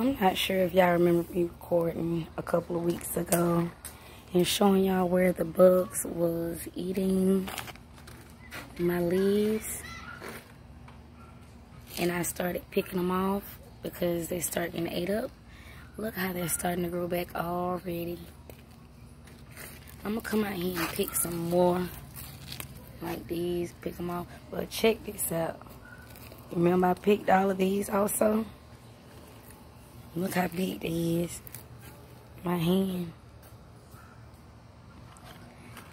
I'm not sure if y'all remember me recording a couple of weeks ago and showing y'all where the bugs was eating my leaves. And I started picking them off because they start getting ate up. Look how they're starting to grow back already. I'm gonna come out here and pick some more like these, pick them off. But check this out. Remember I picked all of these also? Look how big they is. My hand.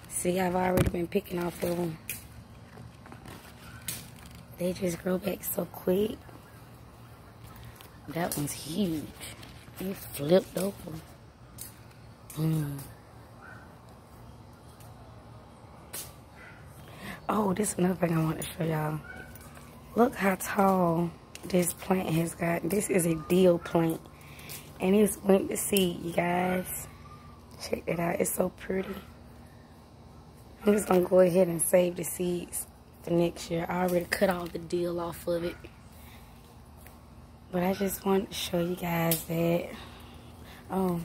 See, I've already been picking off of them. They just grow back so quick. That one's huge. It flipped over. Mm. Oh, this is another thing I want to show y'all. Look how tall this plant has got. This is a dill plant. And it's went to seed, you guys. Check it out. It's so pretty. I'm just going to go ahead and save the seeds for next year. I already cut all the dill off of it. But I just want to show you guys that. Oh.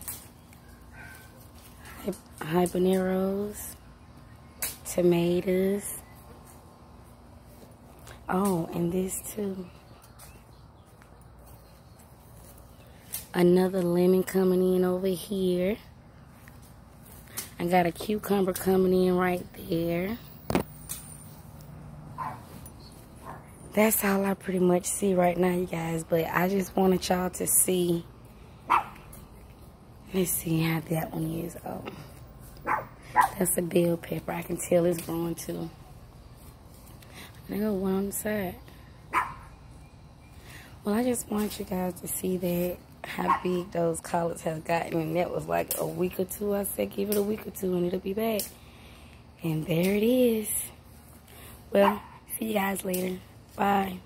Habaneros. Tomatoes. Oh, and this too. Another lemon coming in over here. I got a cucumber coming in right there. That's all I pretty much see right now, you guys. But I just wanted y'all to see. Let's see how that one is. Oh, that's a bell pepper. I can tell it's growing too. I got one on the side. Well, I just want you guys to see that how big those collards have gotten. And that was like a week or two. I said give it a week or two and it'll be back. And there it is. Well, see you guys later. Bye.